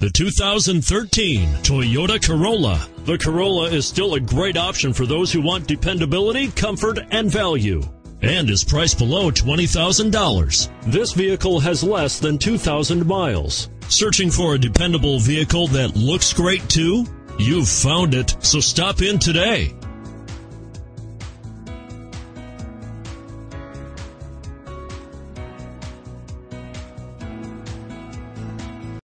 The 2013 Toyota Corolla. The Corolla is still a great option for those who want dependability, comfort, and value. And is priced below $20,000. This vehicle has less than 2,000 miles. Searching for a dependable vehicle that looks great too? You've found it, so stop in today.